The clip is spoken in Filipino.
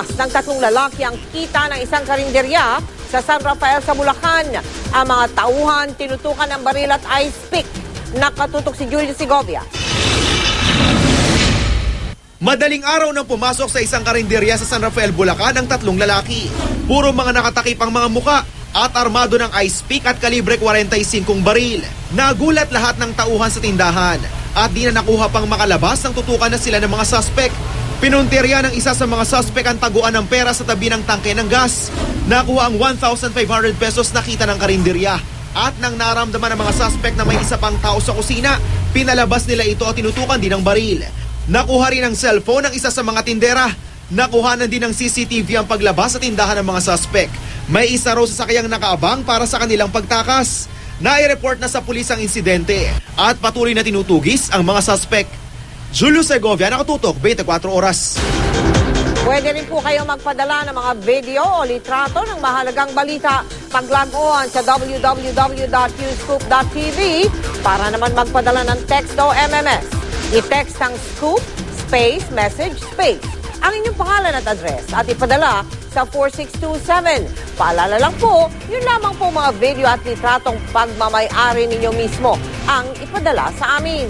Tinakas ng tatlong lalaki ang kita ng isang karinderya sa San Rafael sa Bulacan. Ang mga tauhan tinutukan ng baril at ice pick. Nakatutok si Julia Segovia. Madaling araw nang pumasok sa isang karinderya sa San Rafael, Bulacan ang tatlong lalaki. Puro mga nakatakip ang mga muka at armado ng ice pick at kalibre 45 baril. Nagulat lahat ng tauhan sa tindahan at di na nakuha pang makalabas nang tutukan na sila ng mga suspect. Pinuntirya ng isa sa mga suspect ang taguan ng pera sa tabi ng tangke ng gas. Nakuha ang 1,500 pesos na kita ng karinderya. At nang naramdaman ng mga suspect na may isa pang tao sa kusina, pinalabas nila ito at tinutukan din ng baril. Nakuha rin ang cellphone ng isa sa mga tindera. Nakuha na din ng CCTV ang paglabas sa tindahan ng mga suspect. May isa raw sa sakyang nakaabang para sa kanilang pagtakas. Nai-report na sa pulis ang insidente at patuloy na tinutugis ang mga suspect. Julio Segovia, nakatutok, 24 oras. Pwede rin po kayong magpadala ng mga video o litrato ng mahalagang balita. Pag-log on sa www.uscoop.tv para naman magpadala ng text o MMS. I-text ang scoop, space, message, space. Ang inyong pangalan at address at ipadala sa 4627. Paalala lang po, yun lamang po mga video at litratong pagmamayari ninyo mismo ang ipadala sa amin.